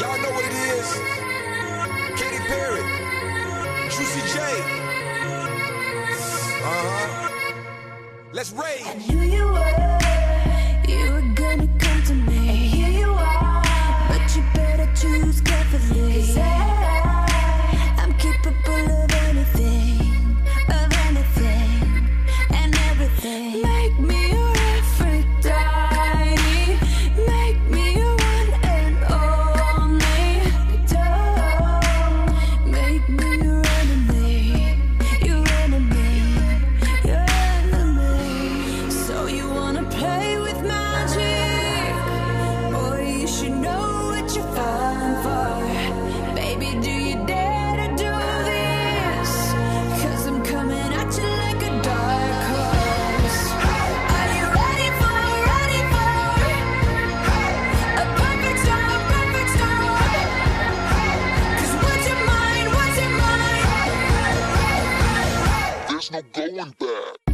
Y'all know what it is. Katy Perry. Juicy J. Uh-huh. Let's rage. Don't no going back.